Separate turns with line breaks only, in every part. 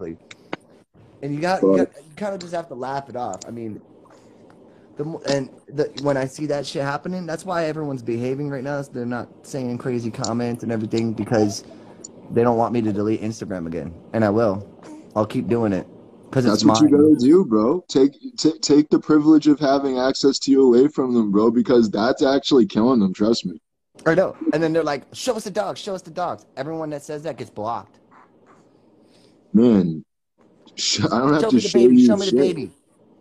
exactly. And you got, you, got, you kind of just have to laugh it off. I mean, the and the when I see that shit happening, that's why everyone's behaving right now. They're not saying crazy comments and everything because they don't want me to delete Instagram again, and I will. I'll keep doing it because it's
That's what
mine.
you gotta do, bro. Take t- take the privilege of having access to you away from them, bro, because that's actually killing them. Trust me.
I know. And then they're like, "Show us the dogs. Show us the dogs." Everyone that says that gets blocked.
Man, sh- I don't have
Show
to
me the
show
baby.
you
Show me
shit.
the baby.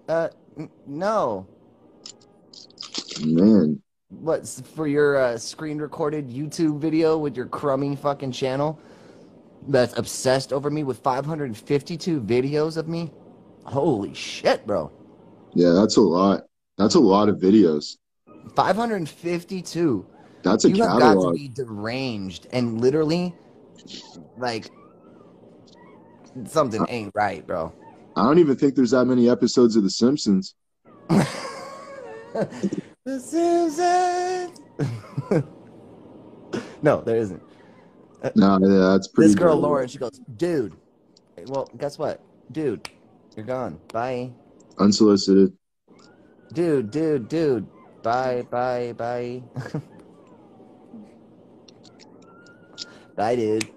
Uh, n- no.
Man,
What's for your uh, screen recorded YouTube video with your crummy fucking channel that's obsessed over me with 552 videos of me? Holy shit, bro.
yeah, that's a lot. That's a lot of videos.
552.
That's a
you have got to be deranged and literally, like, something ain't right, bro.
I don't even think there's that many episodes of The Simpsons.
the Simpsons. no, there isn't.
No, yeah, that's pretty.
This girl
bad.
Lauren, she goes, dude. Well, guess what, dude, you're gone. Bye,
unsolicited.
dude, dude, dude. Bye, bye, bye. bye, dude.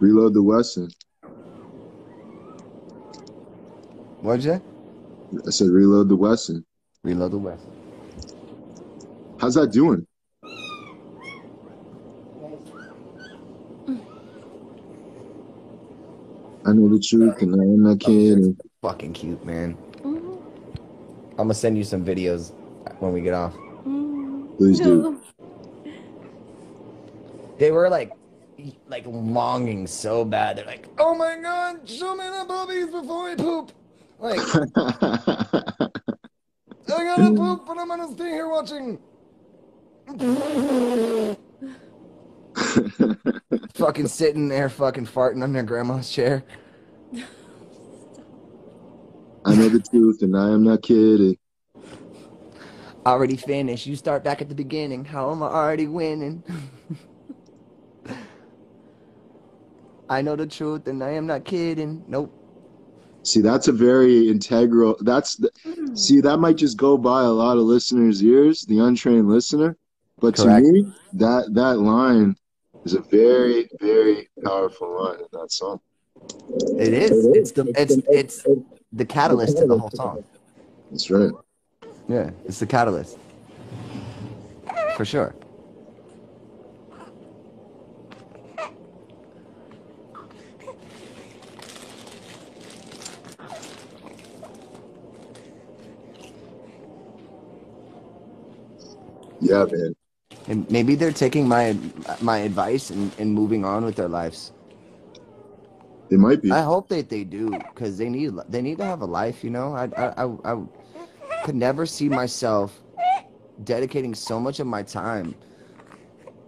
Reload the Wesson.
What'd you say?
I said reload the Wesson.
Reload the West.
How's that doing? I know the truth, and I am not kidding.
Fucking cute, man. Mm-hmm. I'm gonna send you some videos when we get off. Mm-hmm.
Please do.
They were like, like longing so bad. They're like, "Oh my god, show me the boobies before I poop." Like, I gotta poop, but I'm gonna stay here watching. fucking sitting there, fucking farting on their grandma's chair.
I know the truth, and I am not kidding.
Already finished. You start back at the beginning. How am I already winning? I know the truth, and I am not kidding. Nope.
See, that's a very integral. That's the, mm. see, that might just go by a lot of listeners' ears, the untrained listener. But
Correct.
to me, that that line is a very, very powerful line in that song.
It is. It's the it's it's the catalyst to the whole song.
That's right.
Yeah, it's the catalyst. For sure.
Yeah, man.
And maybe they're taking my my advice and, and moving on with their lives.
It might be.
I hope that they do because they need they need to have a life. You know, I I, I I could never see myself dedicating so much of my time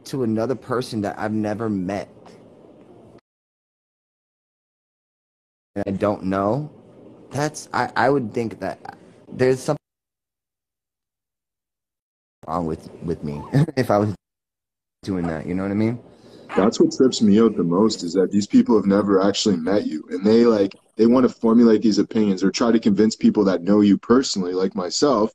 to another person that I've never met and I don't know. That's I I would think that there's something wrong with with me if I was doing that. You know what I mean?
That's what trips me out the most is that these people have never actually met you, and they like they want to formulate these opinions or try to convince people that know you personally, like myself,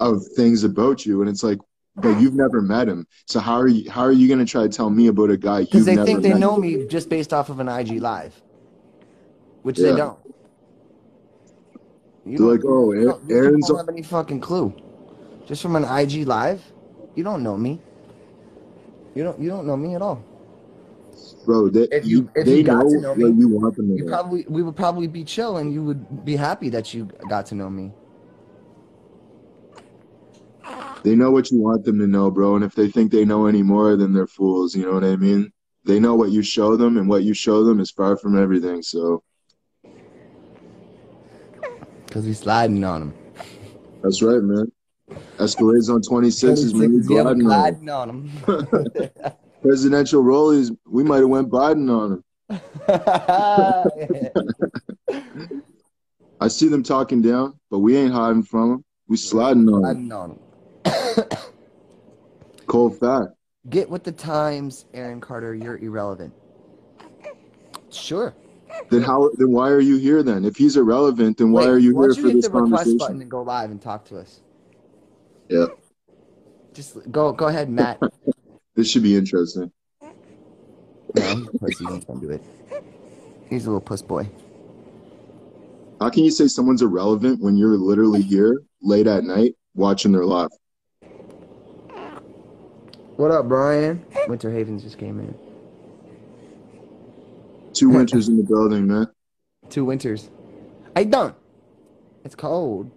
of things about you, and it's like, but you've never met him, so how are you? How are you going to try to tell me about a guy
Because they think they know me just based off of an IG live, which
Yeah.
they don't. You
They're like, oh,
you don't, you
Aaron's
don't have any fucking clue. Just from an IG live, you don't know me. You don't. You don't know me at all.
bro. They,
If you- if
they
you got
know,
to know me,
you want them to
You probably we would probably be chill, and you would be happy that you got to know me.
They know what you want them to know, bro. And if they think they know any more, then they're fools. You know what I mean? They know what you show them, and what you show them is far from everything. So
Cause we sliding on them.
that's right, man. Escalades on 26s, man. we
Yeah, we
gliding on 'em.
gliding on them.
Presidential rollies, we might have went Biden on them. I see them talking down, but we ain't hiding from them. We sliding on them.
sliding on them.
Cold fact.
Get with the times, Aaron Carter. You're irrelevant. Sure.
Then how? Then why are you here? Then, if he's irrelevant, then why
Wait,
are you here
don't
for
hit
this
the request
conversation?
button and go live and talk to us?
Yeah,
Just go, go ahead, Matt.
this should be interesting.
no, he's a pussy. Can't do it. He's a little puss boy.
How can you say someone's irrelevant when you're literally here late at night watching their live?
What up, Brian? Winter Havens just came in.
Two winters in the building, man.
Two winters. I don't. It's cold.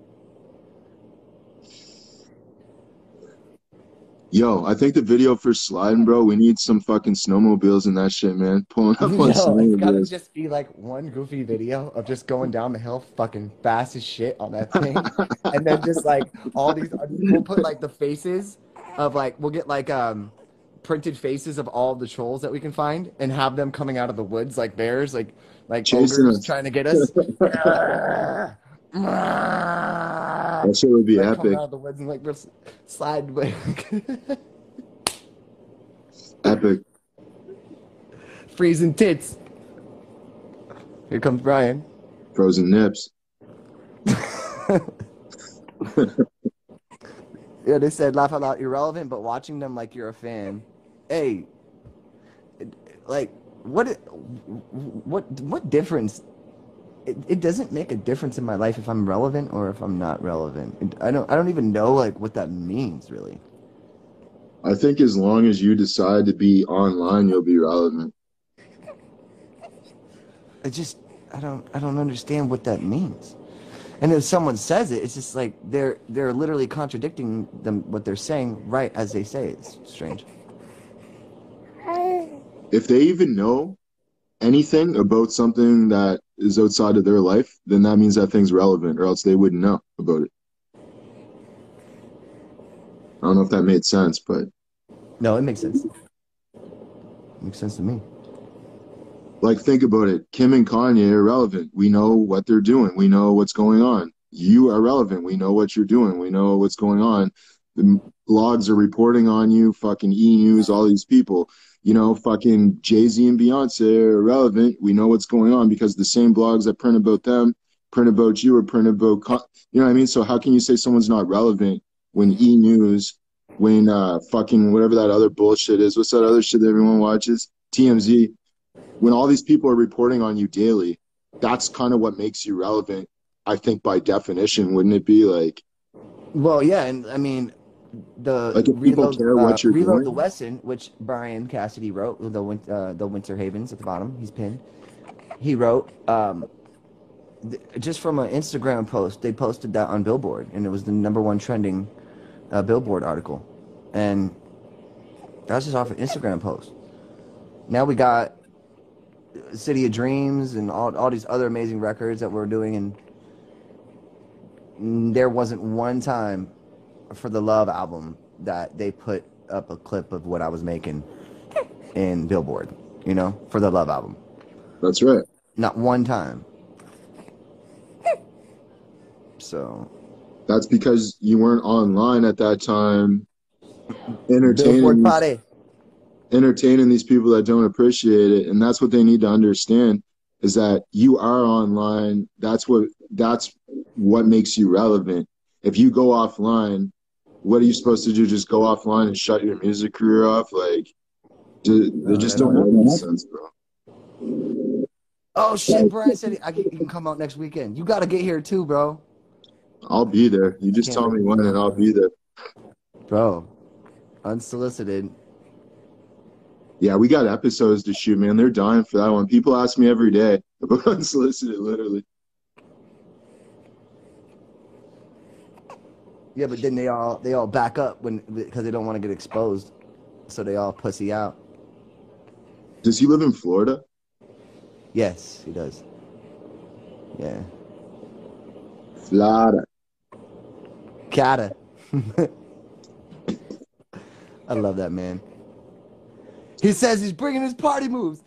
Yo, I think the video for sliding, bro. We need some fucking snowmobiles and that shit, man. Pulling up on
Yo, it's gotta
snowmobiles.
just be like one goofy video of just going down the hill fucking fast as shit on that thing. and then just like all these we'll put like the faces of like we'll get like um printed faces of all the trolls that we can find and have them coming out of the woods like bears, like like
Chasing
ogres
us.
trying to get us.
That shit would be
Like,
epic.
out of the woods and like slide away.
Epic.
freezing tits. Here comes Brian.
Frozen nips.
Yeah, they said laugh out loud irrelevant, but watching them like you're a fan. Hey, like what? What? What difference? It, it doesn't make a difference in my life if I'm relevant or if I'm not relevant. It, I don't. I don't even know like what that means really.
I think as long as you decide to be online, you'll be relevant.
I just. I don't. I don't understand what that means. And if someone says it, it's just like they're they're literally contradicting them what they're saying right as they say it. It's strange.
If they even know anything about something that is outside of their life, then that means that thing's relevant, or else they wouldn't know about it. I don't know if that made sense, but
No, it makes sense. makes sense to me.
like think about it. Kim and Kanye are relevant. We know what they're doing. We know what's going on. You are relevant. We know what you're doing. We know what's going on. The blogs are reporting on you. Fucking E News, all these people. You know, fucking Jay Z and Beyonce are relevant. We know what's going on because the same blogs that print about them print about you or print about, you know what I mean? So how can you say someone's not relevant when E News, when uh fucking whatever that other bullshit is? What's that other shit that everyone watches? TMZ when all these people are reporting on you daily, that's kind of what makes you relevant. I think by definition, wouldn't it be like
Well, yeah, and I mean, the
Like,
reload, uh,
you're
reload the Wesson, which Brian Cassidy wrote, the uh, the Winter Havens at the bottom. He's pinned. He wrote um, th- just from an Instagram post. They posted that on Billboard, and it was the number one trending uh, Billboard article, and that's just off an Instagram post. Now we got City of Dreams and all all these other amazing records that we're doing, and mm, there wasn't one time for the Love album that they put up a clip of what I was making in Billboard, you know, for the Love album.
that's right.
Not one time. So,
That's because you weren't online at that time,
Billboard
entertaining
party.
entertaining these people that don't appreciate it, and that's what they need to understand is that you are online. That's what that's what makes you relevant. If you go offline, what are you supposed to do? Just go offline and shut your music career off? Like, ju- they just don't make any sense, bro.
Oh shit, Brian said I can, you can come out next weekend. You got to get here too, bro.
I'll be there. You just tell me when, and I'll be there.
Bro, unsolicited.
Yeah, we got episodes to shoot, man. They're dying for that one. People ask me every day about unsolicited, literally.
Yeah, but then they all they all back up when because they don't want to get exposed, so they all pussy out.
Does he live in Florida?
Yes, he does. Yeah,
Florida.
Cata. I love that man. He says he's bringing his party moves.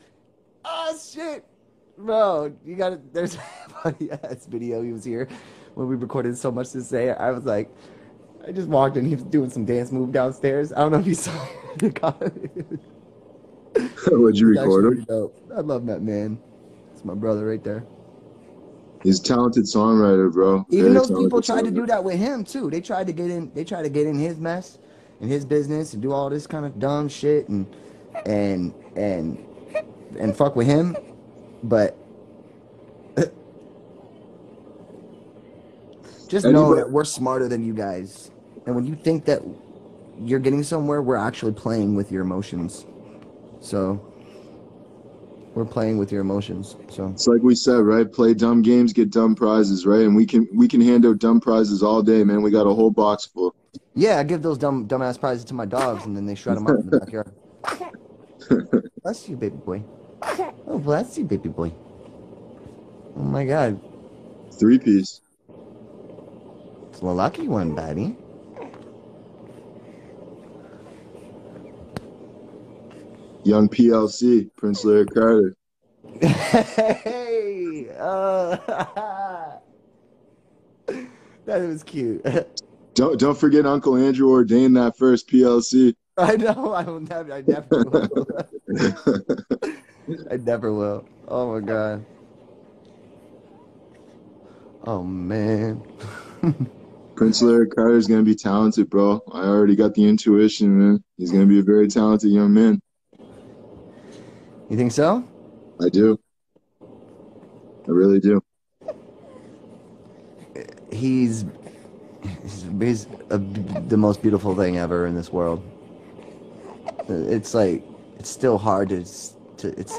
Oh shit, bro! You got it. There's a funny ass video. He was here when we recorded so much to say. I was like, I just walked in. He was doing some dance move downstairs. I don't know if you saw.
Would you record him?
Dope. I love that man. It's my brother right there.
He's a talented songwriter, bro.
Even
Very
those people tried to do that with him too. They tried to get in. They tried to get in his mess, in his business, and do all this kind of dumb shit and and and and fuck with him. But just know that we're smarter than you guys. And when you think that you're getting somewhere, we're actually playing with your emotions. So we're playing with your emotions. So
It's like we said, right? Play dumb games, get dumb prizes, right? And we can we can hand out dumb prizes all day, man. We got a whole box full.
Yeah, I give those dumb dumbass prizes to my dogs, and then they shred them up in the backyard. bless you, baby boy. Oh, bless you, baby boy. Oh my God,
Three piece.
It's a lucky one, baby.
Young PLC, Prince Lyric Carter.
hey, uh, that was cute.
Don't don't forget Uncle Andrew ordained that first PLC.
I know. I will never. I never will. I never will. Oh my God. Oh man.
Prince Lyric Carter is gonna be talented, bro. I already got the intuition, man. He's gonna be a very talented young man.
You think so?
I do. I really do.
he's he's, a, the most beautiful thing ever in this world. It's like it's still hard to to it's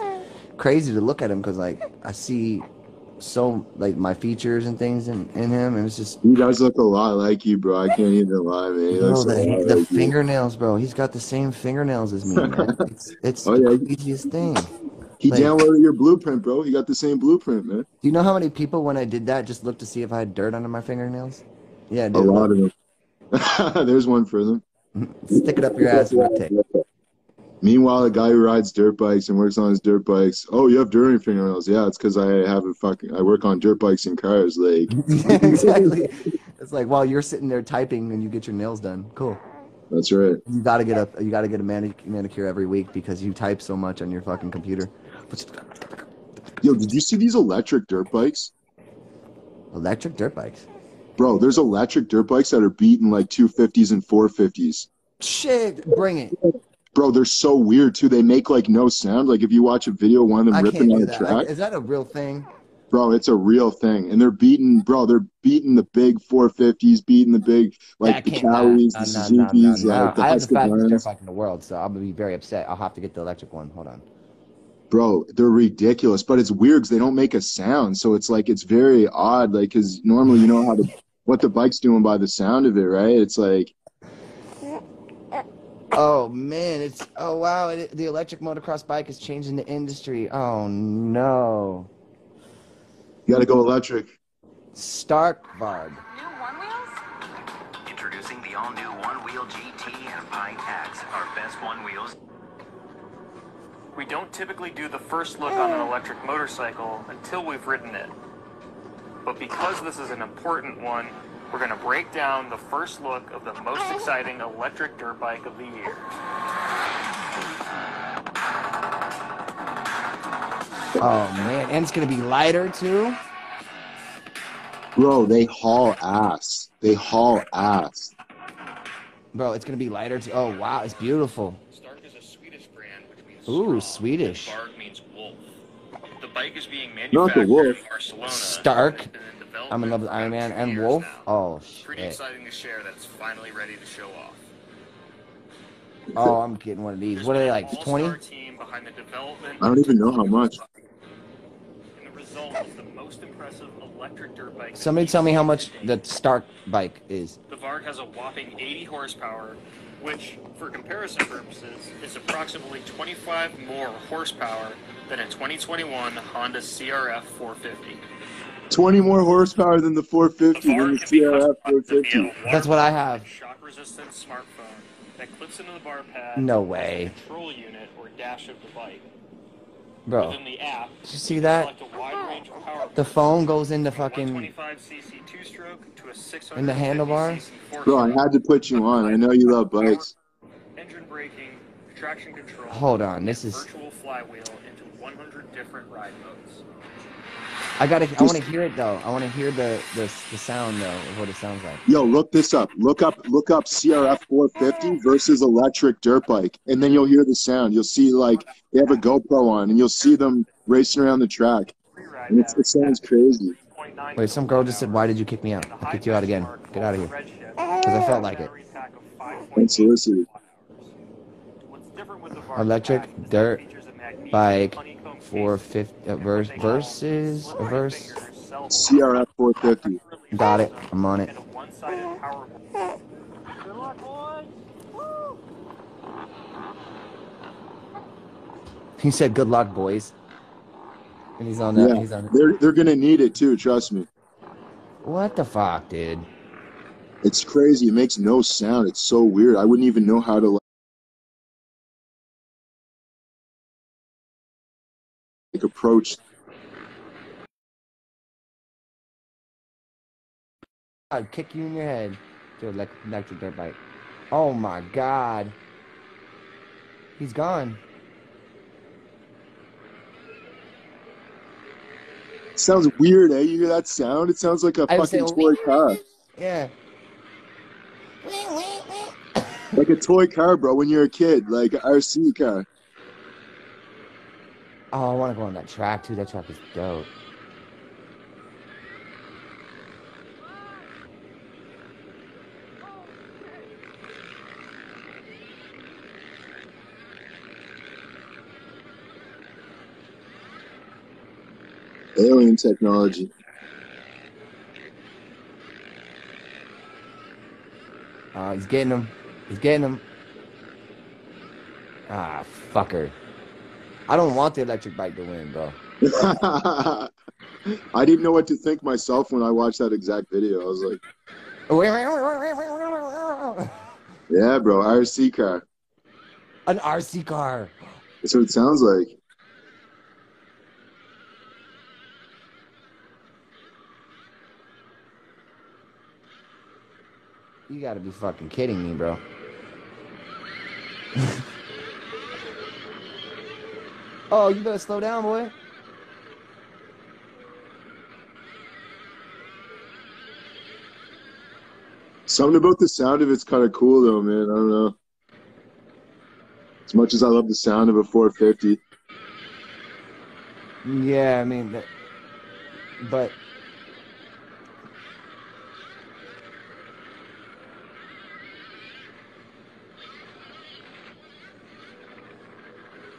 crazy to look at him because like I see so like my features and things in, in him and it's just
He does look a lot like you, bro. I can't even lie, man. He
bro, the, the
like you.
fingernails bro he's got the same fingernails as me man. it's, it's
Oh,
the
yeah.
craziest thing
He
like-
downloaded your blueprint, bro. He got the same blueprint, man.
do you know how many people when I did that just looked to see if I had dirt under my fingernails yeah
A lot of them. There's one for them.
stick it up your ass with a tape
Meanwhile, a guy who rides dirt bikes and works on his dirt bikes. Oh, you have dirt fingernails. Yeah, it's because I have a fucking. I work on dirt bikes and cars. Like,
exactly. It's like while you're sitting there typing and you get your nails done. Cool.
that's right.
You gotta get a you gotta get a manic- manicure every week because you type so much on your fucking computer.
Yo, did you see these electric dirt bikes?
Electric dirt bikes.
Bro, there's electric dirt bikes that are beating like 250s and 450s.
Shit, bring it.
Bro, they're so weird too. They make like no sound. Like if you watch a video one of them
I
ripping on a
that.
track,
I- is that a real thing?
bro, it's a real thing. And they're beating, bro, they're beating the big 450s, beating the big like the Cowleys, the Suzuki's, like the
I have the fastest dirt bike in the world, so I'm gonna be very upset. I'll have to get the electric one. Hold on.
Bro, they're ridiculous, but it's weird because they don't make a sound. So it's like it's very odd. Like, because normally you know how to what the bike's doing by the sound of it, right? It's like,
Oh man, it's oh wow, it, the electric motocross bike is changing the industry. Oh no.
you got to go electric.
Stark Varg.
New one wheels?
Introducing the all-new one-wheel GT and Pint X, our best one wheels.
We don't typically do the first look on an electric motorcycle until we've ridden it. But because this is an important one, we're going to break down the first look of the most exciting electric dirt bike of the year.
Oh man, and it's gonna be lighter too.
Bro, they haul ass. They haul ass.
Bro, it's gonna be lighter too. Oh wow, it's beautiful.
Stark is a Swedish brand, which means
Ooh,
strong,
Swedish.
and means wolf. The bike is being
Not the
manufactured
wolf.
in Barcelona.
Stark.
And been in development
I'm in love with Iron Man and Wolf.
now.
Oh
Pretty
shit.
exciting to share that it's finally ready to show off.
Oh, I'm getting one of these. What are they like? Twenty?
all-star team behind the
I don't even know how much.
And the result is the most impressive electric dirt bike.
Somebody tell me how much the Stark bike is.
The Varg has a whopping 80 horsepower, which, for comparison purposes, is approximately 25 more horsepower than a 2021 Honda CRF 450.
20 more horsepower than the 450 than the
Varg can be
CRF
customized to be a
450.
That's what I have.
Shock-resistant smartphone that clips into the bar pad.
No
as a
way.
Control unit or dash of the bike.
Bro,
Within the app,
did you see that?
select a wide range of power.
The phone goes into
From
fucking
125cc two-stroke to a 650
In the handlebar?
Bro, I had to put you on. I know you love bikes.
Engine braking, traction control.
Hold on, this is-
virtual flywheel into 100 different ride modes.
I gotta. I want to hear it though. I want to hear the, the the sound though of what it sounds like.
Yo, look this up. Look up look up CRF 450 versus electric dirt bike, and then you'll hear the sound. You'll see like they have a GoPro on, and you'll see them racing around the track. And it's, it sounds crazy.
Wait, some girl just said, "Why did you kick me out? I kicked you out again. Get out of here." Because I felt like it.
battery pack of 5.8
Unsolicited.
What's different with the Varta
Electric
pack is that it
dirt
features a magnesium
bike for
casing
fifty uh,
and
verse
what they call
versus a verse.
CRF 450.
Got it. I'm on it.
and a one-sided power Good luck, boys.
He said, "Good luck, boys." And he's on that.
Yeah,
He's on.
they're they're gonna need it too. Trust me.
What the fuck, dude?
It's crazy. It makes no sound. It's so weird. I wouldn't even know how to approach.
I'd kick you in your head to elec- electric dirt bike. Oh my god. He's gone.
Sounds weird, eh? You hear that sound? It sounds like a
I
fucking toy car.
Yeah.
Like a toy car, bro, when you're a kid, like RC car.
Oh, I want to go on that track too. That track is dope.
Alien technology.
Uh, he's getting him. He's getting him. Ah, fucker. I don't want the electric bike to win, bro.
I didn't know what to think myself when I watched that exact video. I was like, yeah, bro, RC car.
An RC car.
That's what it sounds like.
You gotta be fucking kidding me, bro. oh, you better slow down, boy.
Something about the sound of it's kind of cool, though, man. I don't know. As much as I love the sound of a 450,
Yeah, I mean, but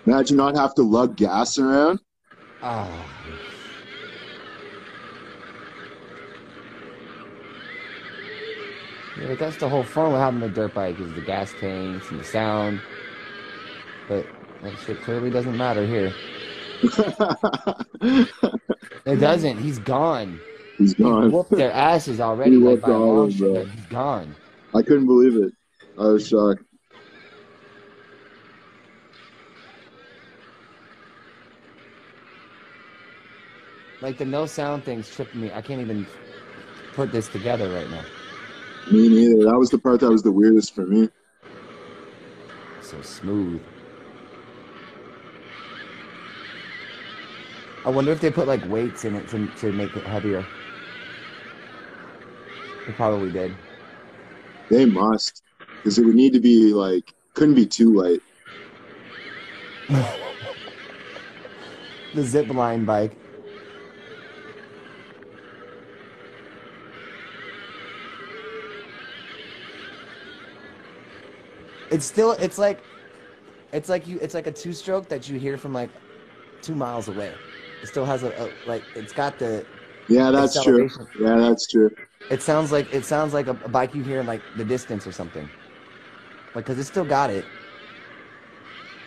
imagine not have to lug gas around.
ah, yeah, but that's the whole fun with having a dirt bike is the gas tanks and the sound. But that shit clearly doesn't matter here. It doesn't. He's gone.
He's gone.
whooped their asses already.
He
like by
all of them.
He's gone.
I couldn't believe it. I was shocked.
Like the no sound thing's tripping me. I can't even put this together right now.
Me neither. That was the part that was the weirdest for me.
So smooth. I wonder if they put like weights in it to, to make it heavier. They probably did.
They must, because it would need to be like couldn't be too light.
The zip line bike. It's still it's like it's like you it's like a two stroke that you hear from like two miles away. It still has a, a like it's got the
Yeah, that's true. Yeah, that's true.
It sounds like it sounds like a, a bike you hear in like the distance or something. Like, cause it still got it.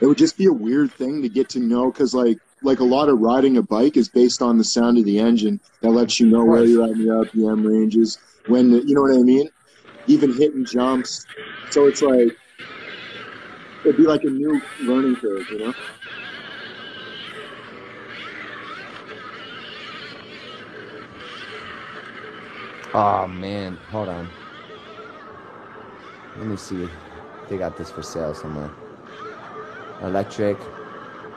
It would just be a weird thing to get to know, because like like a lot of riding a bike is based on the sound of the engine that lets you know where you're at in the RPM ranges, when the, you know what I mean. Even hitting jumps, so it's like it'd be like a new learning curve, you know.
Oh man, hold on. Let me see they got this for sale somewhere. Electric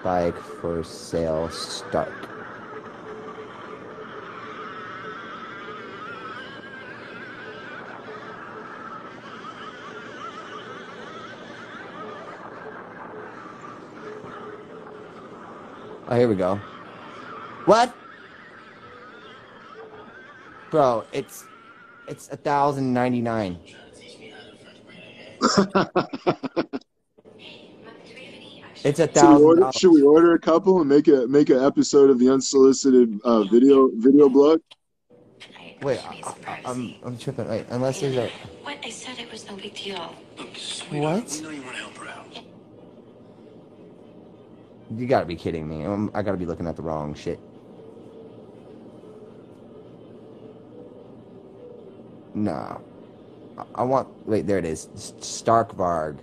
bike for sale Stark. Oh, here we go. What? Bro, it's it's a thousand ninety nine. It's a
Should we,
thousand
order, should we order a couple and make a make an episode of the unsolicited uh, video video blog?
Wait, I, I, I'm I'm tripping. Wait, unless there's a
What? I said it was no big deal.
Look, sweetheart,
What?
You want to help her out.
you gotta be kidding me. i I gotta be looking at the wrong shit. No. I, want. Wait, there it is. S- Stark Varg,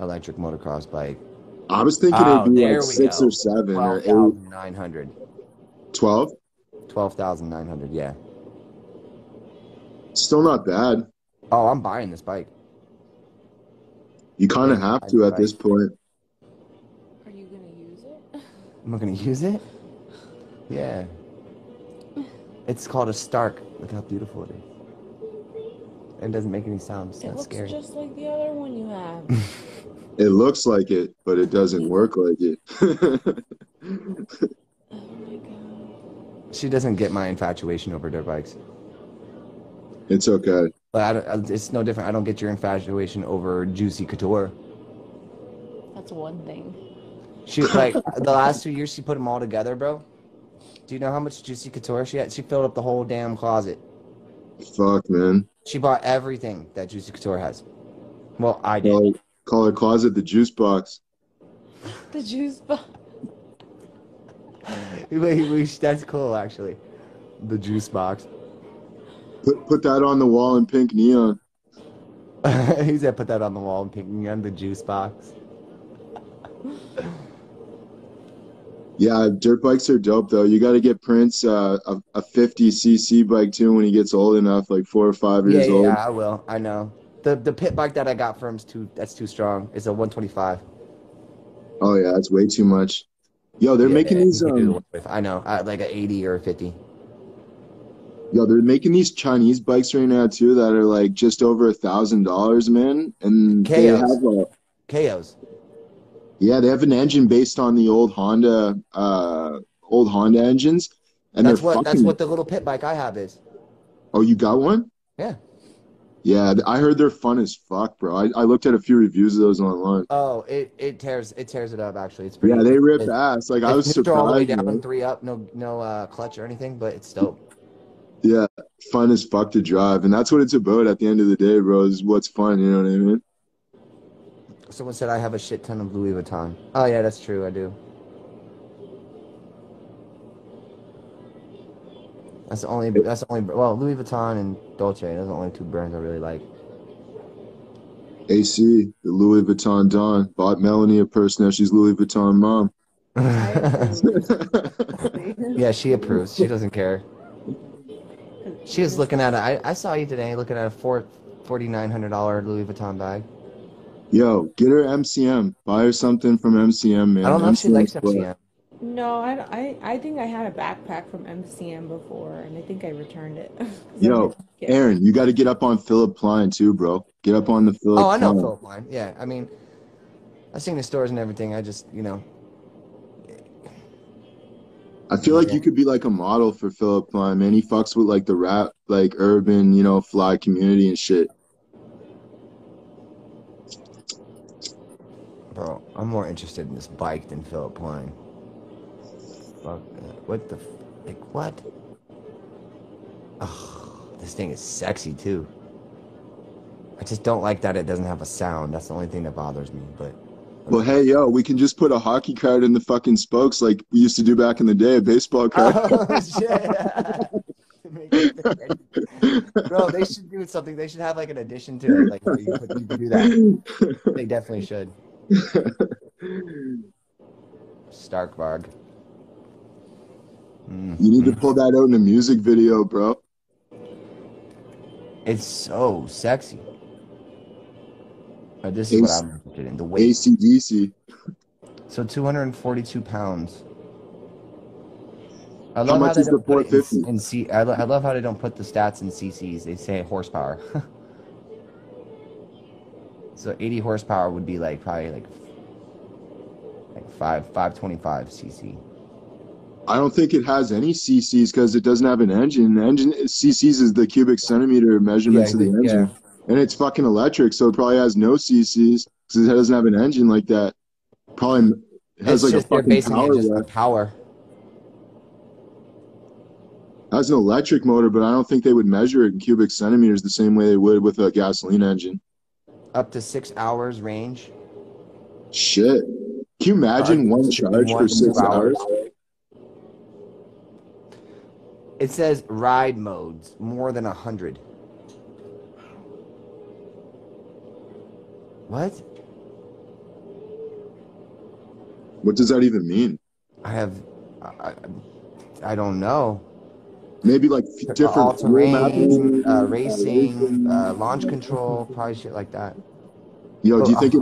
electric motocross bike.
I was thinking
Oh,
it'd be like six
go.
or seven or
Twelve
eight.
thousand nine hundred.
Twelve?
Twelve thousand nine hundred. Yeah.
Still not bad.
Oh, I'm buying this bike.
You kind of have to at this point.
Are you gonna use it?
Am I gonna use it? Yeah. It's called a Stark. Look how beautiful it is. It doesn't make any sounds.
It looks
scary.
just like the other one you have.
It looks like it, but it doesn't work like it.
oh my god.
She doesn't get my infatuation over dirt bikes.
it's okay.
But I don't, it's no different. I don't get your infatuation over Juicy Couture.
That's one thing.
She like the last two years she put them all together, bro. Do you know how much Juicy Couture she had? She filled up the whole damn closet.
Fuck, man.
She bought everything that Juicy Couture has. Well, I did.
Call, call her closet the juice box.
The juice box.
Wait, wait, that's cool actually. The juice box.
Put put that on the wall in pink neon.
he said, "Put that on the wall in pink neon, the juice box."
Yeah, dirt bikes are dope though. You got to get Prince uh, a a 50 cc bike too when he gets old enough, like four or five years
yeah,
old.
yeah, I will. I know. The the pit bike that I got for him's too. That's too strong. It's a 125.
Oh yeah, it's way too much. Yo, they're
Yeah,
making
yeah,
these.
you can do the
Um,
I know. Uh, like an 80 or a 50.
yo, they're making these Chinese bikes right now too that are like just over a thousand dollars, man. And they
Chaos.
have a
KOs.
Yeah, they have an engine based on the old Honda, uh, old Honda engines, and
that's what.
fucking.
That's what the little pit bike I have is.
Oh, you got one?
Yeah.
Yeah, I heard they're fun as fuck, bro. I, I looked at a few reviews of those online.
Oh, it, it tears it tears it up actually. It's pretty.
Yeah, they rip ass. Like I was
neutral all the way
surprised.
down,
man.
three up, no no uh, clutch or anything, but it's dope.
Yeah, fun as fuck to drive, and that's what it's about at the end of the day, bro. Is what's fun, you know what I mean?
Someone said I have a shit ton of Louis Vuitton. Oh yeah, that's true. I do. That's the only. That's the only. Well, Louis Vuitton and Dolce. Those are the only two brands I really like.
AC, the Louis Vuitton Don, bought Melanie a purse. Now she's Louis Vuitton mom.
yeah, she approves. She doesn't care. She was looking at a. I, I saw you today looking at a four forty nine hundred dollar Louis Vuitton bag.
Yo, get her MCM. Buy her something from MCM, man.
I don't know if she likes
MCM's
MCM.
No, I, I, I think I had a backpack from MCM before, and I think I returned it. I
Yo,
didn't like it.
Aaron, you got to get up on Philipp Plein too, bro. Get up on the Philip.
Oh, I know
Plein.
Philipp Plein. Yeah, I mean, I've seen the stores and everything. I just, you know,
I feel like
Yeah.
you could be like a model for Philipp Plein, man. He fucks with like the rap, like urban, you know, fly community and shit.
Bro, I'm more interested in this bike than Philipp Plein. Fuck, uh, what the, f- like, what? Oh, this thing is sexy too. I just don't like that it doesn't have a sound. That's the only thing that bothers me. But
Well, hey, yo, we can just put a hockey card in the fucking spokes like we used to do back in the day, a baseball card.
oh shit. Bro, they should do something. They should have like an addition to it. Like you, could- you could do that. They definitely should. Stark Varg. Mm.
You need to pull that out in a music video, bro.
It's so sexy. Uh, this is what I'm interested in. The weight.
ACDC.
So 242 pounds. I
How
love
much
they
is the
don't put it in-
450?
In, C, I, lo- I love how they don't put the stats in CCs. They say horsepower. so 80 horsepower would be like probably like like five 525 CC.
I don't think it has any CCs because it doesn't have an engine. The engine CCs is the cubic centimeter measurements
Yeah,
of the
yeah.
engine, and it's fucking electric, so it probably has no CCs because it doesn't have an engine like that. Probably has
It's
like
just
a fucking power.
just
rack.
power.
It has an electric motor, but I don't think they would measure it in cubic centimeters the same way they would with a gasoline engine.
Up to six hours range.
Shit. Can you imagine
Uh,
one charge
one
for six
two
hours?
It says ride modes more than a hundred. What?
What does that even mean?
I have, I, I don't know.
Maybe like different
all
fuel
terrain,
mapping.
uh, racing, uh, launch control, probably shit like that.
Yo, do you think it,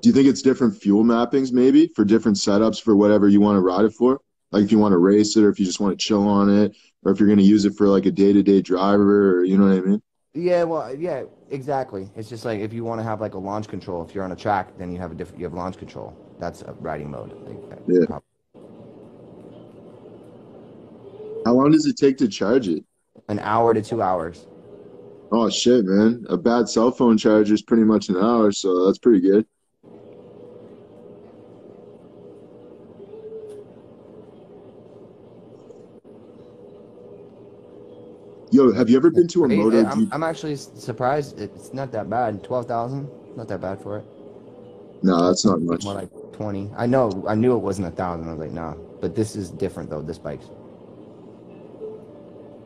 do you think it's different fuel mappings maybe for different setups for whatever you want to ride it for? Like if you want to race it or if you just want to chill on it or if you're going to use it for like a day-to-day driver or you know what I mean?
Yeah, well, yeah, exactly. It's just like if you want to have like a launch control, if you're on a track, then you have a different, you have launch control. That's a riding mode. Like,
Yeah.
prob-
How long does it take to charge it?
An hour to two hours.
Oh shit, man. A bad cell phone charger is pretty much an hour, so that's pretty good. Yo, have you ever been to a
Hey,
Moto
I'm, I'm actually surprised. It's not that bad. Twelve thousand, not that bad for it.
No, that's not much.
More like twenty. I know. I knew it wasn't a thousand. I was like, nah. But this is different though. This bike's.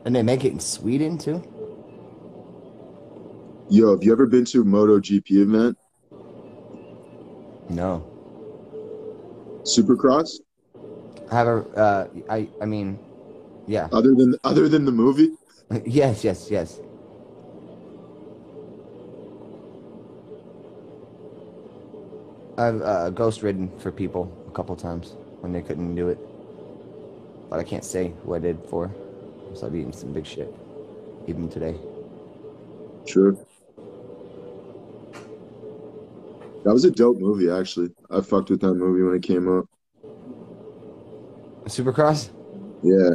And they make it in Sweden too.
Yo, have you ever been to a Moto GP event?
No.
Supercross?
I have a. Uh, I. I mean, yeah.
Other than other than the movie?
yes. Yes. Yes. I've uh, ghost ridden for people a couple times when they couldn't do it, but I can't say who I did for. I've eaten some big shit, even today.
Sure. That was a dope movie, actually. I fucked with that movie when it came out.
Supercross.
Yeah.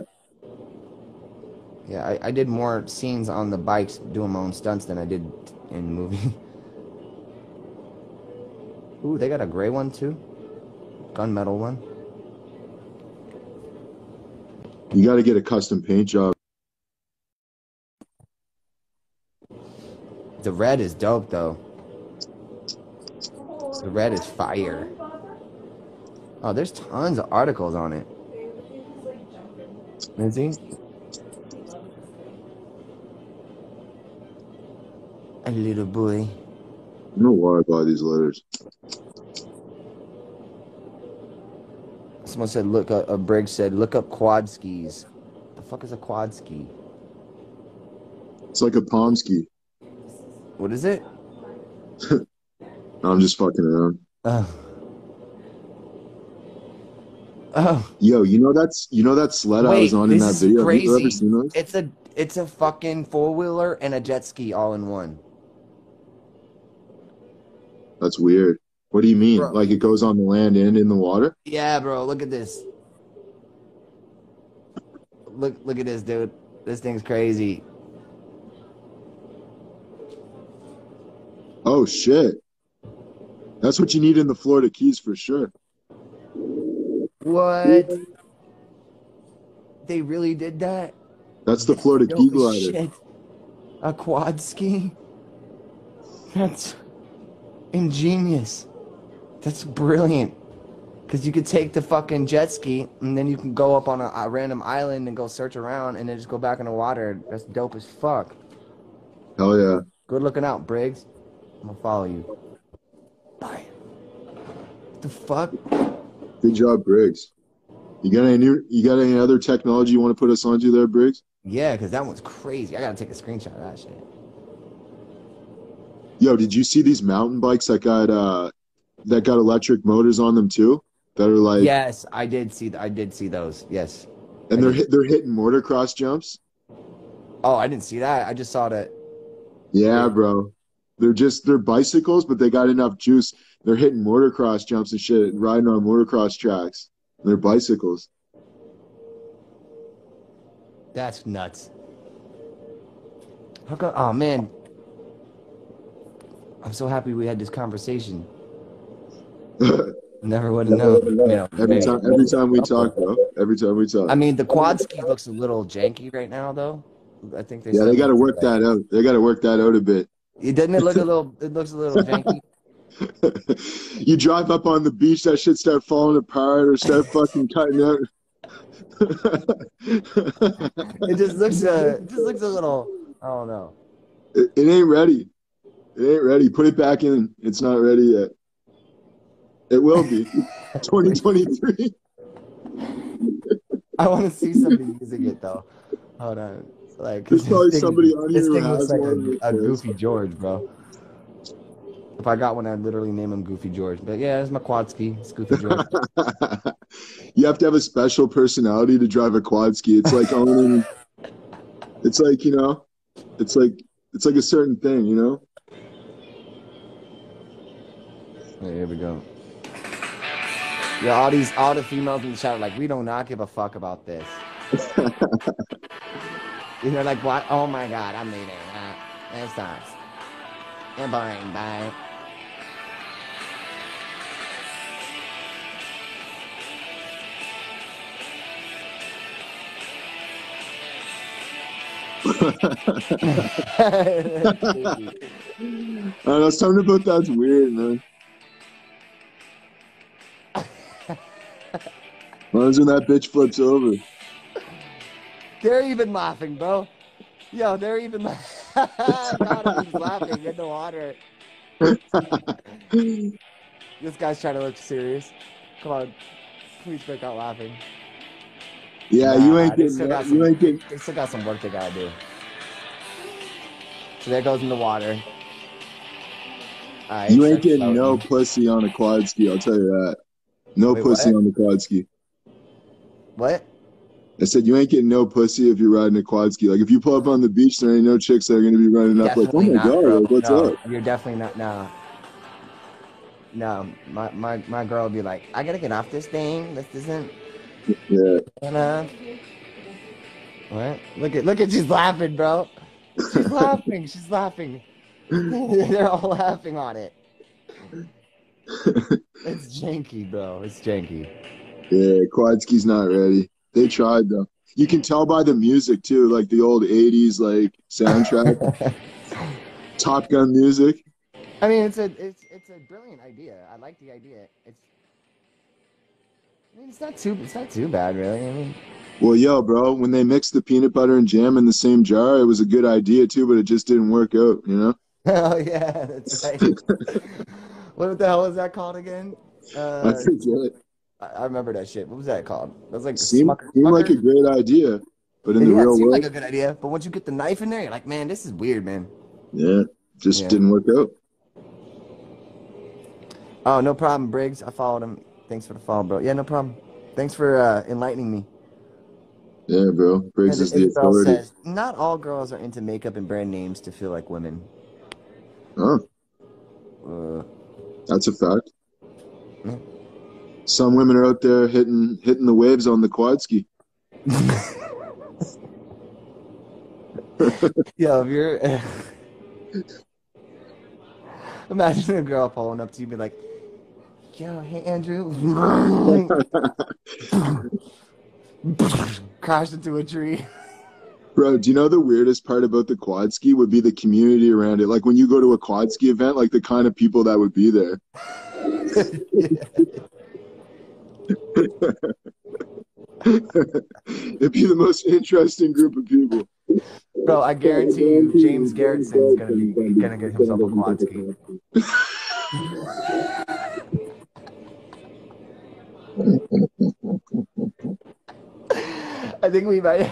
Yeah, I, I did more scenes on the bikes doing my own stunts than I did in the movie. Ooh, they got a gray one too. Gunmetal one.
You got to get a custom paint job.
The red is dope though. The red is fire. Oh, there's tons of articles on it. Lindsay? A little boy.
I don't know why I buy these letters.
Someone said, look a uh, Briggs said, look up quad skis. The fuck is a quad ski?
It's like a palm ski.
What is it?
I'm just fucking around.
Oh. Oh.
Yo, you know that's you know that sled I was on in that video. Have you ever seen those?
It's a it's a fucking four wheeler and a jet ski all in one.
That's weird. What do you mean?
Bro.
Like it goes on the land and in the water?
Yeah, bro. Look at this. Look look at this, dude. This thing's crazy.
Oh shit. That's what you need in the Florida Keys for sure.
What? They really did that?
That's the Florida Key glider.
shit. A quad ski? That's ingenious. That's brilliant. Because you could take the fucking jet ski and then you can go up on a, a random island and go search around and then just go back in the water. That's dope as fuck.
Hell yeah.
Good looking out, Briggs. I'm gonna follow you. Bye. What the fuck?
Good job, Briggs. You got any new, you got any other technology you want to put us onto there, Briggs?
Yeah, because that one's crazy. I gotta take a screenshot of that shit.
Yo, did you see these mountain bikes that got uh that got electric motors on them too? That are like
yes, I did see. I did see those. Yes.
and they're hit, they're hitting motocross jumps.
Oh, I didn't see that. I just saw that.
Yeah, bro. They're just they're bicycles, but they got enough juice. They're hitting motocross jumps and shit, riding on motocross tracks. They're bicycles.
That's nuts. How come? Oh man, I'm so happy we had this conversation. Never would have known. Know,
every
maybe-
time every time we talk, bro. Every time we talk.
I mean, the quad ski looks a little janky right now, though. I think they.
yeah, they got to work that out. They got to work that out a bit.
It doesn't it look a little? It looks a little janky.
you drive up on the beach, that shit start falling apart or start fucking cutting out.
It just looks. Uh, it just looks a little. I don't know.
it, it ain't ready. It ain't ready. Put it back in. It's not ready yet. It will be. 2023.
I want to see somebody using it though. Hold on. Like
There's probably
this thing-
somebody on
This
here who
thing looks like a, a. Goofy George, bro. If I got one, I'd literally name him Goofy George. But yeah, it's my quad ski. It's Goofy George.
you have to have a special personality to drive a quad ski. It's like owning. It's like you know, it's like it's like a certain thing, you know.
Here we go. Yeah, all these all the females in the chat are like, we do not give a fuck about this. you know, like what? Oh my god, I'm leaving. Uh, that sucks. And boring. Bye.
I don't know. Something about that's weird, man. Runs when that bitch flips over.
They're even laughing, bro. Yo, they're even laughing. In the water. This guy's trying to look serious. Come on. Please break out laughing.
Yeah,
Nah,
you ain't getting that. You ain't getting.
They still got some work they gotta do. So there goes in the water. Alright,
You ain't getting no pussy on a quad ski. I'll tell you that. No
Wait,
pussy
what?
on the quad ski.
What?
I said you ain't getting no pussy if you're riding a quad ski. Like if you pull up on the beach, there ain't no chicks that are gonna be running up like, oh my
not,
god,
bro.
what's
no,
up?
You're definitely not. No. No, my, my, my girl would be like, I gotta get off this thing. This isn't
Yeah.
enough. What? Look at look at she's laughing, bro. She's laughing. She's laughing. They're all laughing on it. It's janky, bro. It's janky.
Yeah, quad not ready. They tried though. You can tell by the music too, like the old '80s like soundtrack, Top Gun music.
I mean, it's a it's it's a brilliant idea. I like the idea. It's I mean, it's not too it's not too bad, really. I mean,
Well, yo, bro, when they mixed the peanut butter and jam in the same jar, it was a good idea too, but it just didn't work out. You know?
oh yeah, that's right. what the hell was that called again?
I
Uh,
forget.
I, remember that shit. What was that called? It was like
Seemed,
Smucker.
seemed like a great idea, but in the
yeah,
real
seemed
world,
like a good idea. But once you get the knife in there, you're like, man, this is weird, man.
yeah, just
Yeah.
didn't work out.
Oh, no problem, Briggs. I followed him. Thanks for the follow, bro. Yeah, no problem. Thanks for uh, enlightening me.
Yeah, bro. Briggs is the authority.
says, not all girls are into makeup and brand names to feel like women.
Oh,
Uh,
that's a fact.
Yeah.
Some women are out there hitting hitting the waves on the quad ski.
Yo, if you're. Imagine a girl pulling up to you and be like, Yo, hey, Andru. Crashed into a tree.
Bro, do you know the weirdest part about the quad ski would be the community around it? Like when you go to a quad ski event, like the kind of people that would be there. It'd be the most interesting group of people.
Bro, I guarantee you, James Garretson is gonna be gonna get himself a quad ski. I think we might.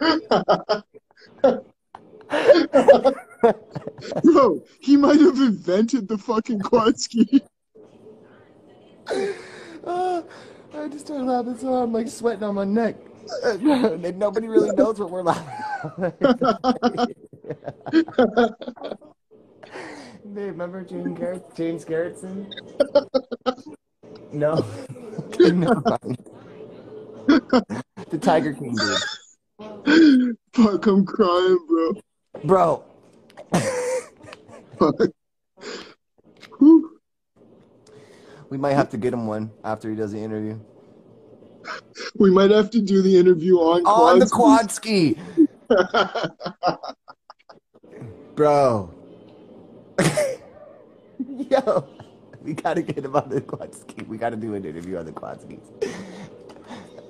Yo, he might have invented the fucking quad ski.
Uh, I just started laughing so hard, I'm like sweating on my neck. nobody really knows what we're laughing. Babe, remember Jane Garrett, James Garretson? No. The Tiger King dude.
Fuck, I'm crying, bro.
Bro,
Fuck. Whew.
We might have to get him one after he does the interview.
We might have to do the interview on
On the
quad
quad ski. Bro. Yo, we gotta get him on the quad ski. We gotta do an interview on the quad skis.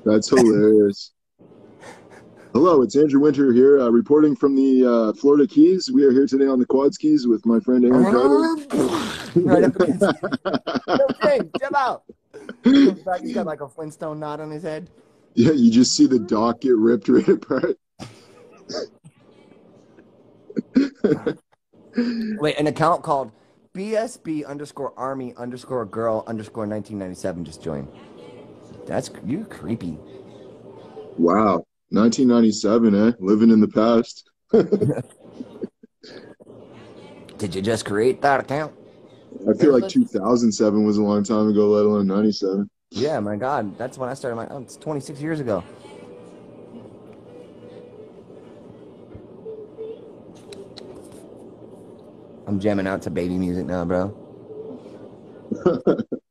That's hilarious. Hello, it's Andru Winter here, uh, reporting from the uh, Florida Keys. We are here today on the quad skis with my friend Aaron Carter.
right up against No, James, jump out. Comes back, He's got like a Flintstone knot on his head.
Yeah, you just see the dock get ripped right apart.
Wait, an account called BSB underscore army underscore girl underscore 1997 just joined. That's you creepy.
Wow, 1997, eh? Living in the past.
Did you just create that account?
I feel like 2007 was a long time ago, let alone 97.
Yeah, my God, that's when I started my. Oh, it's 26 years ago. I'm jamming out to baby music now, bro.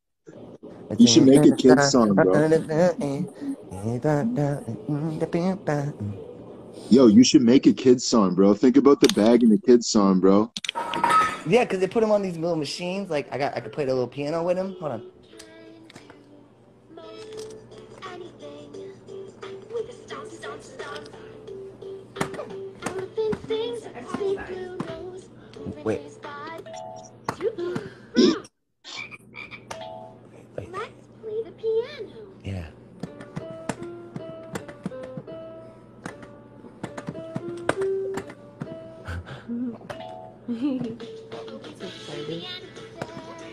You should make a kid's song, bro. Yo, you should make a kid's song, bro. Think about the bag in the kid's song, bro.
Yeah, because they put him on these little machines. Like I got, I could play the little piano with him. Hold on. Wait. Wait.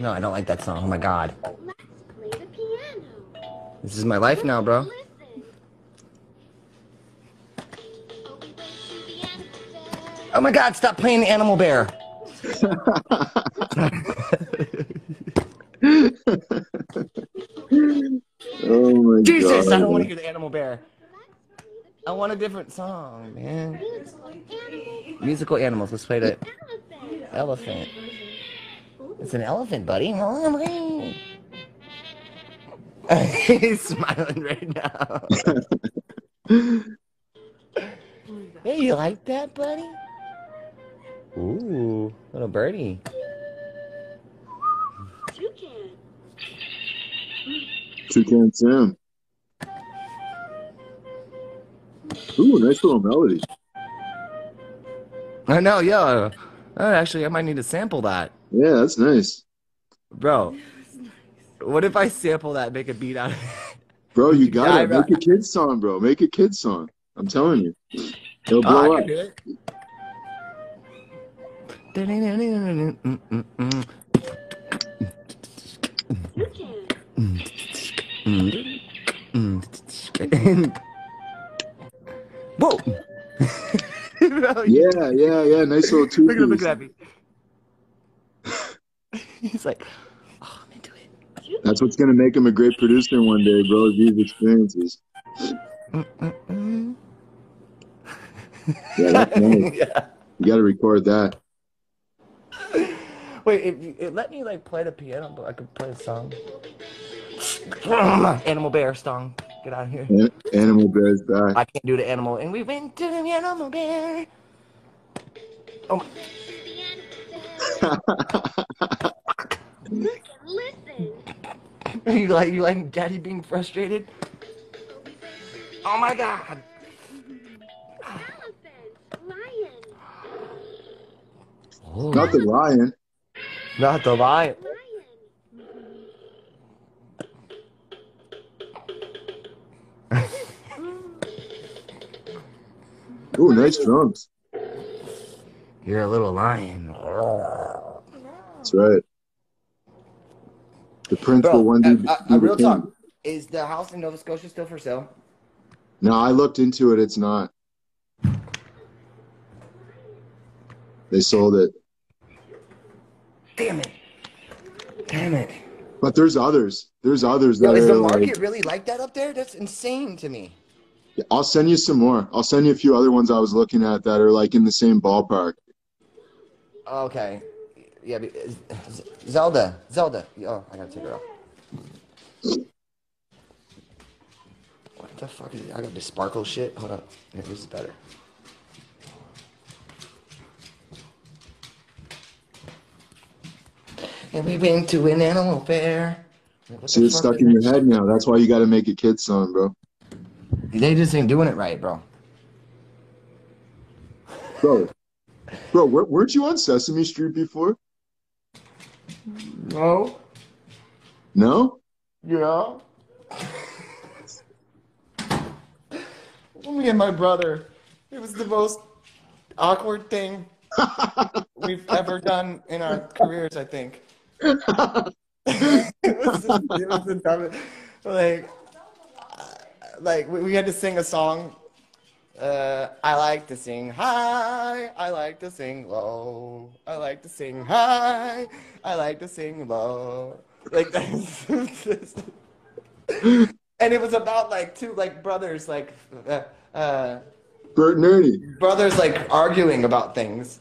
No, I don't like that song. Oh my god.
Let's play the piano.
This is my life now, bro.
Oh, we went to the end there.
My god, stop playing the animal bear.
Oh my
Jesus,
god.
I don't want to hear the animal bear. I want a different song, man. Musical animals. Let's play the elephant. It's an elephant, buddy. He's smiling right now. hey, you like that, buddy? Ooh, little birdie.
Toucan.
Toucan Sam. Ooh, nice little melody.
I know, yo. Oh, uh, actually, I might need to sample that.
Yeah, that's nice.
Bro, what if I sample that and make a beat out of it?
Bro, you got
I
it. Make a kid's song, bro. Make a kid's song. I'm telling you. It'll
Oh,
blow
I
up.
can do it. Whoa! Bro, you-
Yeah, yeah, yeah. Nice little two
Look at him, look at me. He's like, oh, I'm into it.
That's what's gonna make him a great producer one day, bro. These experiences.
Mm-mm-mm.
Yeah, that's nice.
yeah.
You got to record that.
Wait, if you, it let me like play the piano, but I could play a song. Animal Bear song. Get out of here.
An- Animal Bear's back.
I can't do the animal. And we went to the animal bear. Oh my.
Listen.
You like you like daddy being frustrated? Oh my god.
Elephant. Lion.
Not the lion.
Not the lion.
Lion.
Ooh, nice drums.
You're a little lion.
That's right. The prince
Bro,
will one day
uh, uh, real talk. Is the house in Nova Scotia still for sale?
No, I looked into it. It's not. They sold it.
Damn it. Damn it.
But there's others. There's others
Yo,
that
is
are
the
like,
market really like that up there? That's insane to me.
I'll send you some more. I'll send you a few other ones I was looking at that are like in the same ballpark.
Okay. Yeah, uh, Z- Zelda. Zelda. Oh, I gotta take her off. What the fuck is I got this sparkle shit. Hold on. Here, this is better. And we went to an animal fair. What
See, it's stuck in your head now. That's why you got to make a kid song, bro.
They just ain't doing it right, bro.
Bro, bro, were, weren't you on Sesame Street before?
No.
No?
Yeah. Me and my brother. It was the most awkward thing we've ever done in our careers, I think. it, was the, it was the dumbest. Like, like we, we had to sing a song. Uh, I like to sing high. I like to sing low. I like to sing high. I like to sing low. Like that's. and it was about like two like brothers like uh, uh,
Bert and Ernie.
brothers like arguing about things.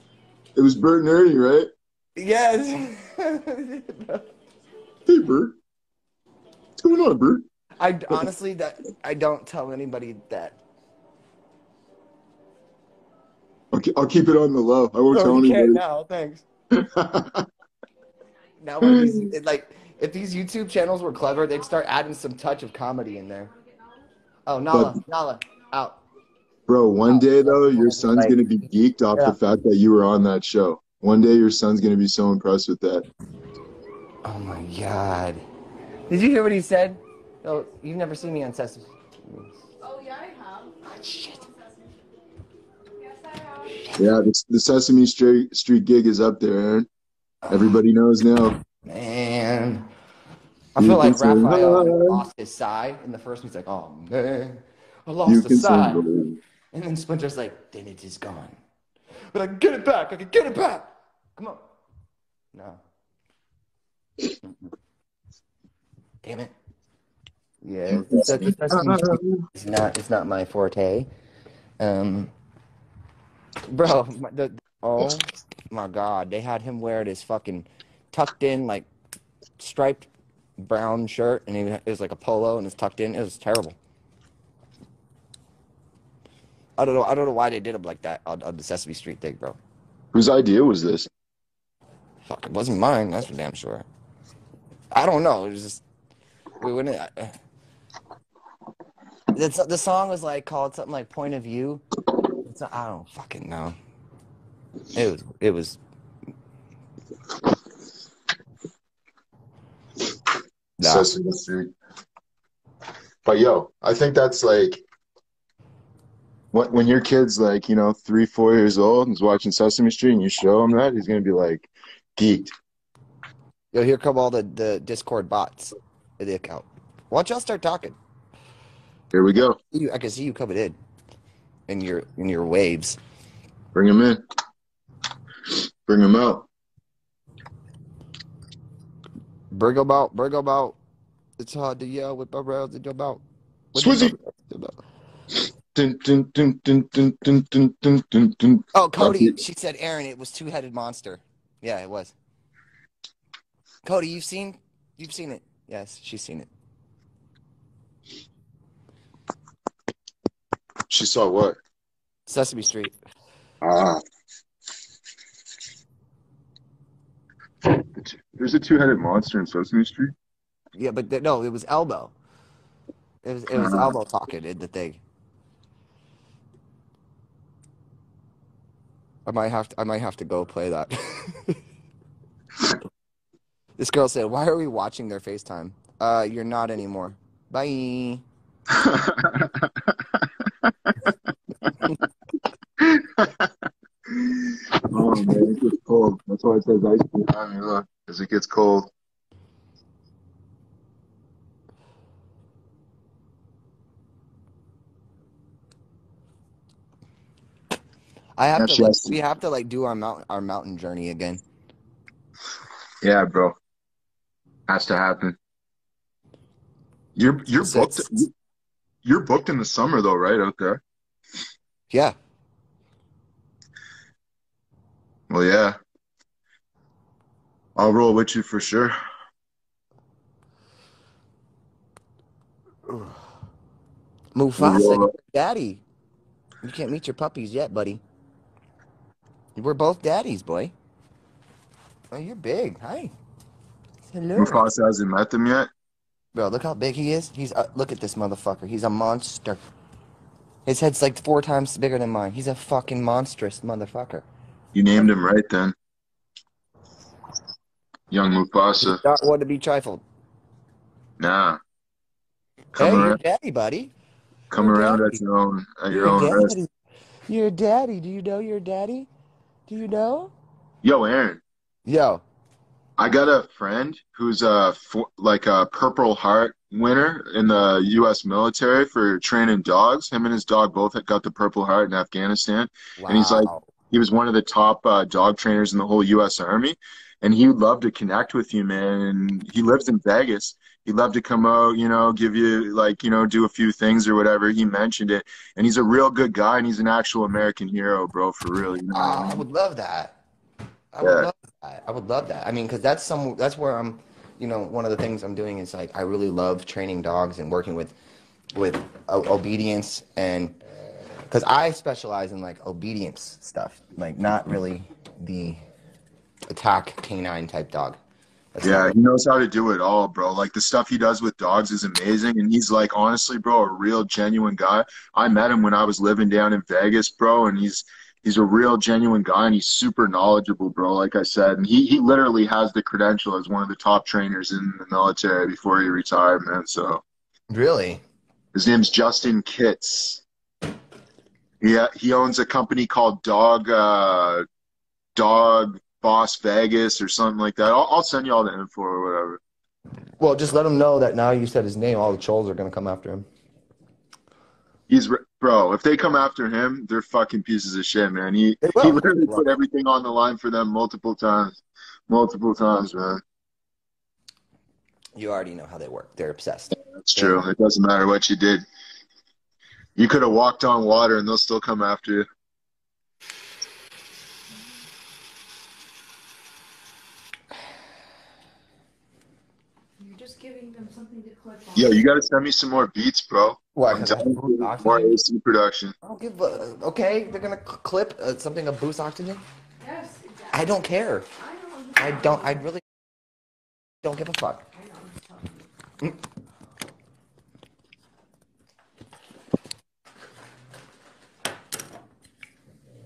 It was Bert and Ernie, right?
Yes.
Hey, Bert. What's going on, Bert?
I honestly that I don't tell anybody that.
Okay, I'll keep it on the low. I won't
No,
tell
you
anybody.
now. Thanks. Now, these, it, like, if these YouTube channels were clever, they'd start adding some touch of comedy in there. Oh, Nala, Nala, out.
Bro, one day though, your son's
Like-
gonna be geeked off
Yeah.
the fact that you were on that show. One day, your son's gonna be so impressed with that.
Oh my God! Did you hear what he said? Oh, you've never seen me on Sesame.
Oh, yeah, I have.
Oh, shit.
Yes, I have.
Yeah, the, the Sesame Street Street gig is up there, Aaron. Everybody knows now.
Man, I
You
feel like Raphael lost his sai in the first. one. He's like, "Oh man, I
You
lost the
can sai,"
and then Splinter's like, "Then it is gone." But I can get it back. I can get it back. Come on. No. Damn it. Yeah, it's, it's, it's not. It's not my forte. Um, bro, my- the, oh my god, they had him wear this fucking tucked in like striped brown shirt, and he, it was like a polo, and it's tucked in. It was terrible. I don't know. I don't know why they did him like that on, on the Sesame Street thing, bro.
Whose idea was this?
Fuck, it wasn't mine. That's for damn sure. I don't know. It was just we went. Uh, the, the song was like called something like "Point of View." Not, I don't fucking know. It was. It was. Nah.
Sesame Street. But yo, I think that's like when when your kid's like you know three, four years old and is watching Sesame Street, and you show him that, he's gonna be like geeked.
Yo, here come all the the Discord bots in the account. Why don't y'all start talking?
Here we go.
I can see you coming in, in your in your waves.
Bring them in. Bring them out.
Bring them out. Bring them out. It's hard to yell with my rounds in your mouth.
Swizzy.
Oh, Cody. She said, Aaron, it was two headed monster. Yeah, it was. Cody, you've seen you've seen it. Yes, she's seen it.
She saw what?
Sesame Street.
Ah. There's a two-headed monster in Sesame Street.
Yeah, but th- no, it was Elbow. It was it was
Uh-huh.
Elbow talking in the thing. I might have to I might have to go play that. this girl said, "Why are we watching their FaceTime?" Uh, you're not anymore. Bye.
oh man. It gets cold. That's why it says ice cream on me. Look, as it gets cold.
I have
Yeah,
to. Like, we have to like do our mountain our mountain journey again.
Yeah, bro. Has to happen. You're you're booked. You're booked in the summer though, right out there?
Yeah.
Well, yeah. I'll roll with you for sure.
Mufasa, daddy. You can't meet your puppies yet, buddy. We're both daddies, boy. Oh, you're big. Hi. Hello.
Mufasa hasn't met them yet.
Bro, look how big he is. He's uh, look at this motherfucker. He's a monster. His head's like four times bigger than mine. He's a fucking monstrous motherfucker.
You named him right then. Young Mufasa.
Not one to be trifled.
Nah.
Hey,
Come
you're
around,
daddy, buddy.
come
you're
around
daddy.
at your own at your
You're
own risk.
daddy. You're daddy. Do you know your daddy? Do you know?
Yo, Aaron.
Yo.
I got a friend who's a like a Purple Heart winner in the U.S. military for training dogs. Him and his dog both got the Purple Heart in Afghanistan.
Wow.
And he's like- He was one of the top uh, dog trainers in the whole U.S. Army, and he would love to connect with you, man. And he lives in Vegas. He'd love to come out, you know, give you like, you know, do a few things or whatever. He mentioned it, and he's a real good guy, and he's an actual American hero, bro, for real. You know I
I would love that. I
Yeah.
would love that. I would love that. I mean, because that's some. That's where I'm. You know, one of the things I'm doing is like I really love training dogs and working with, with o- obedience and, because I specialize in like obedience stuff, like not really the attack canine type dog. That's
Yeah, he knows how to do it all, bro. Like the stuff he does with dogs is amazing. And he's like, honestly, bro, a real genuine guy. I met him when I was living down in Vegas, bro, and he's he's a real genuine guy and he's super knowledgeable, bro, like I said. And he, he literally has the credential as one of the top trainers in the military before he retired, man. So
really.
his name's Justin Kitts. Yeah, he owns a company called Dog uh Dog Boss Vegas or something like that. I'll, I'll send you all the info or whatever.
Well, just let him know that now you said his name, all the trolls are gonna come after him.
He's bro. If they come after him, they're fucking pieces of shit, man. He
will.
he literally put everything on the line for them multiple times, multiple times, man.
You already know how they work. They're obsessed.
That's true. It doesn't matter what you did. You could have walked on water, and they'll still come after you.
You're just giving them something to click on.
Yo, you got to send me some more beats, bro.
Why?
I'm
'Cause I
down
have
for
oxygen?
more AC production.
I don't give a. Okay, they're gonna clip uh, something of boost oxygen.
Yes, exactly.
I don't care.
I know.
I don't. I really don't give a fuck.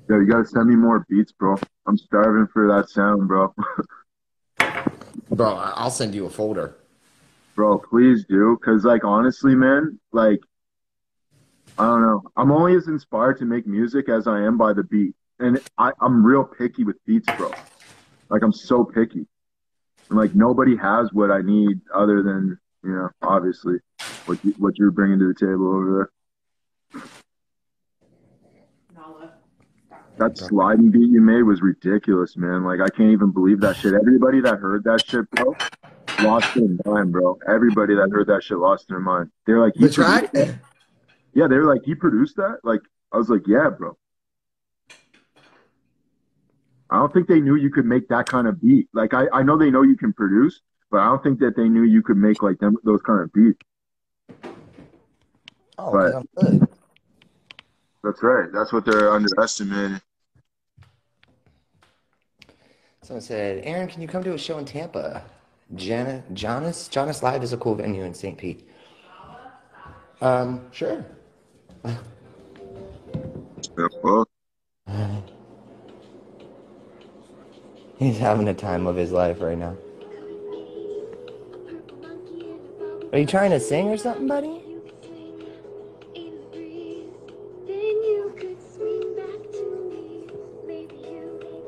Yo, you got to send me more beats, bro. I'm starving for that sound, bro.
Bro, I'll send you a folder.
Bro, please do. Cause like honestly, man, like I don't know. I'm only as inspired to make music as I am by the beat. And I, I'm real picky with beats, bro. Like I'm so picky. And like nobody has what I need other than, you know, obviously what you, what you're bringing to the table over there. That sliding beat you made was ridiculous, man. Like I can't even believe that shit. Everybody that heard that shit, bro, lost their mind, bro. Everybody that heard that shit lost their mind. They're like,
The
"You produced
track?
that?" Yeah, they were like, "He produced that?" Like I was like, "Yeah, bro." I don't think they knew you could make that kind of beat. Like I, I know they know you can produce, but I don't think that they knew you could make like them those kind of beats.
Oh, I'm good.
That's right. That's what they're underestimating.
Someone said, Aaron, can you come to a show in Tampa? Jana, Jannus, Jannus Live is a cool venue in St. Pete. Um, sure. He's having a time of his life right now. Are you trying to sing or something, buddy?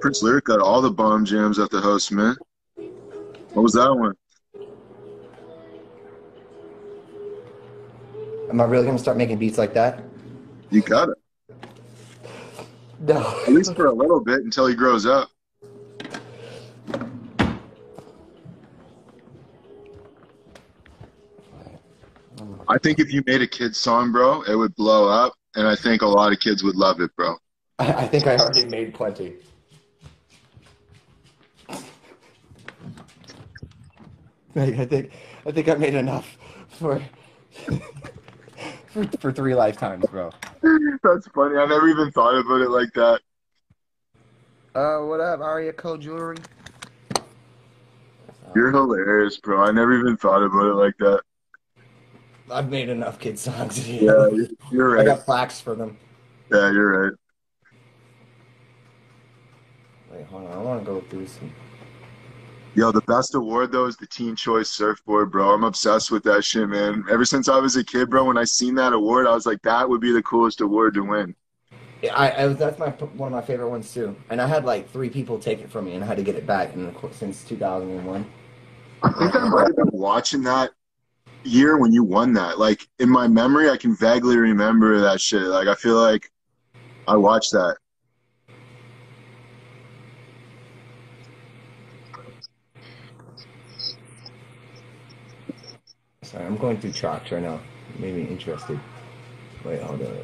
Prince Lyric got all the bomb jams at the house, man. What was that one?
Am I really gonna start making beats like that?
You got it.
No.
At least for a little bit until he grows up. I think if you made a kid's song, bro, it would blow up, and I think a lot of kids would love it, bro.
I, I think I already made plenty. I think I think I made enough for for, for three lifetimes, bro.
That's funny. I never even thought about it like that.
Uh, what up, Aria Code Jewelry?
You're hilarious, bro. I never even thought about it like that.
I've made enough kid songs.
Yeah, you're right.
I got plaques for them.
Yeah, you're right.
Wait, hold on. I want to go through some.
Yo, the best award though is the Teen Choice Surfboard, bro. I'm obsessed with that shit, man. Ever since I was a kid, bro, when I seen that award, I was like, that would be the coolest award to win.
Yeah, I, I was that's my one of my favorite ones too. And I had like three people take it from me, and I had to get it back. And since 2001.
I think I might have been watching that year when you won that. Like in my memory, I can vaguely remember that shit. Like I feel like I watched that.
Sorry, I'm going through tracks right now. Made me interested. Wait, hold on.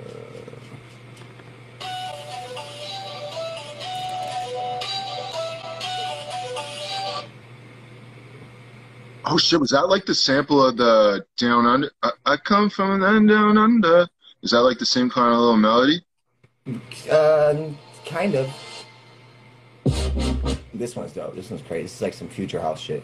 Oh shit, was that like the sample of the Down Under? I, I come from an land down under. Is that like the same kind of little melody?
Uh, kind of. This one's dope. This one's crazy. This is like some future house shit.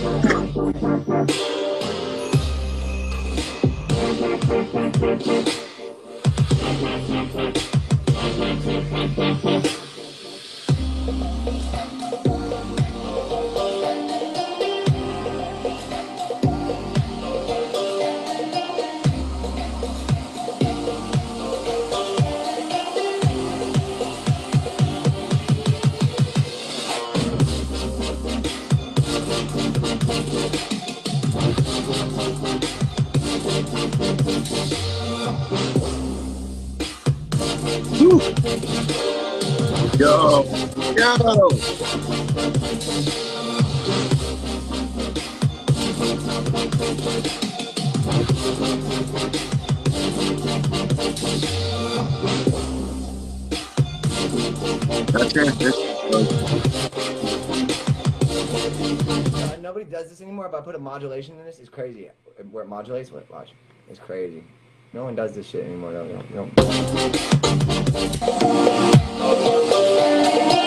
Yo, transition
Uh, nobody does this anymore, but I put a modulation in this. It's crazy. Where it modulates, what? Watch. It's crazy. No one does this shit anymore. No, no, no.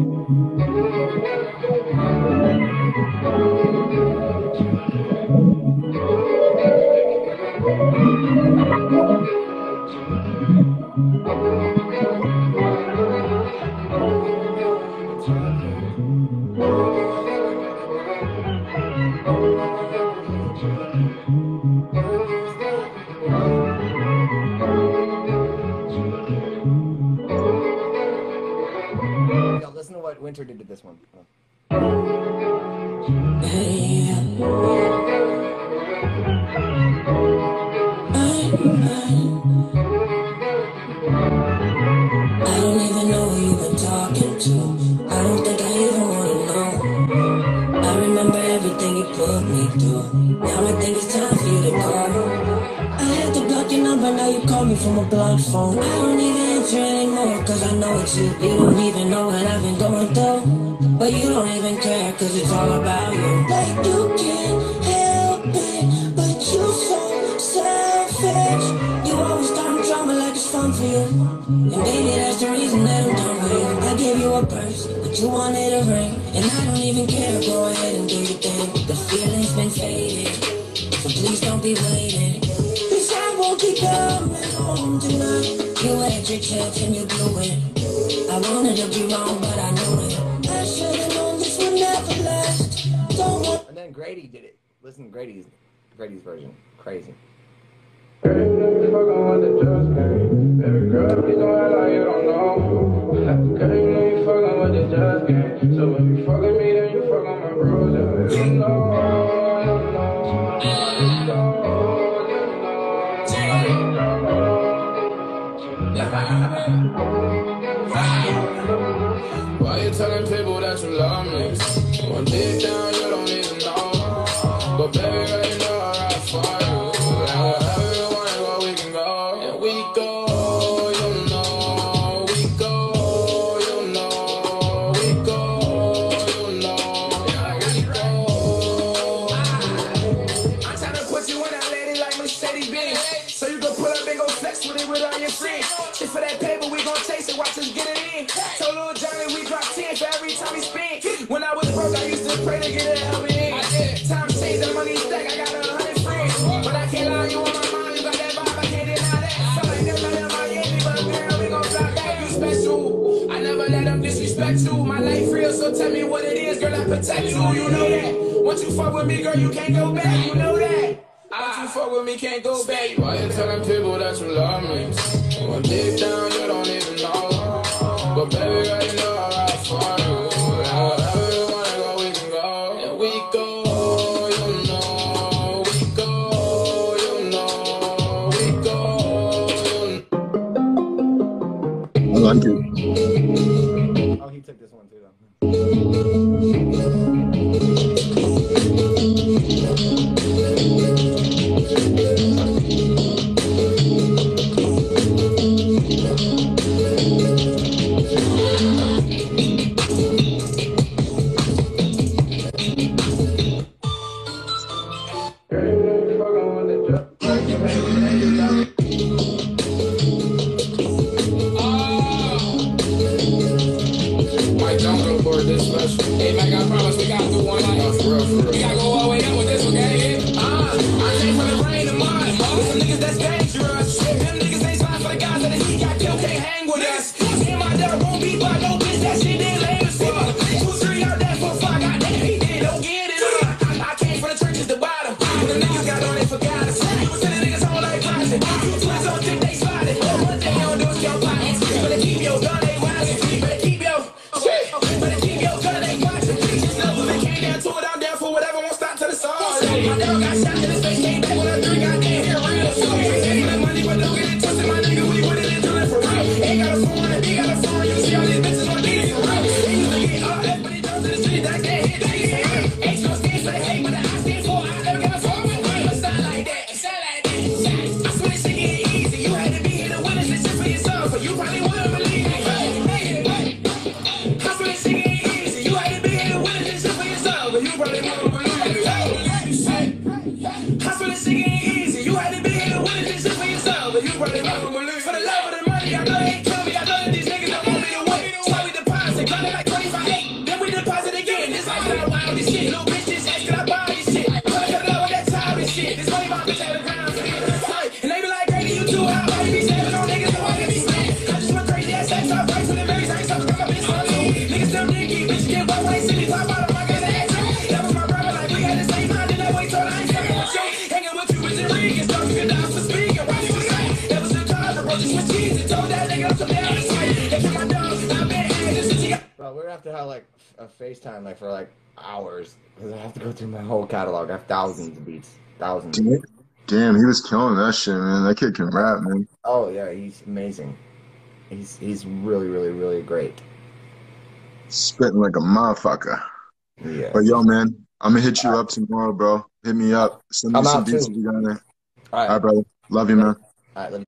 Yo, One
deep down, you don't even know. But baby, I you know that. Once you fuck with me, girl, you can't go back, you know that. Once you fuck with me, can't go back. Why you telling people that you love me? Well, deep down, you don't even know. But baby,
Damn, he was killing that shit, man. That kid can rap, man.
Oh yeah, he's amazing. He's he's really, really, really great.
Spitting like a motherfucker.
Yeah.
But yo, man, I'm gonna hit you up tomorrow, bro. Hit me up. Send me
I'm
some beats if you got there.
All right.
All right, brother. Love you, man.
All right.